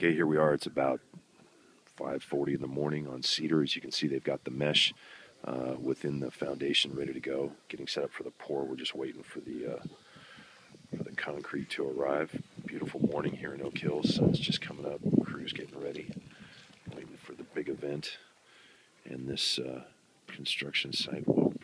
Okay, here we are. It's about 5:40 in the morning on Cedar. As you can see, they've got the mesh uh, within the foundation ready to go, getting set up for the pour. We're just waiting for the uh, for the concrete to arrive. Beautiful morning here in Oak Hills. Sun's just coming up. Crew's getting ready, waiting for the big event. And this uh, construction site will